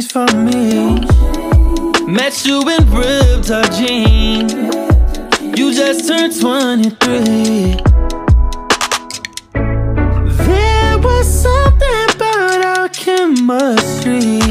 changed for me. Met you in ripped our jeans. You just turned 23. There was something about our chemistry.